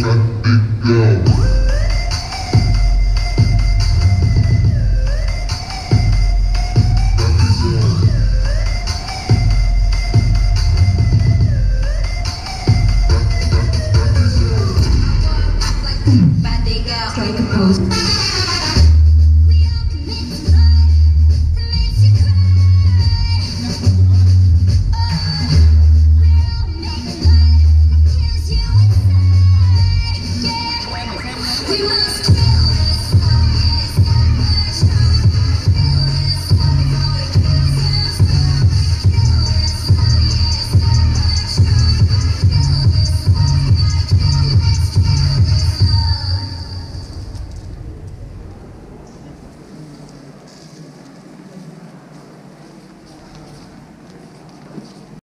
Let big go. We must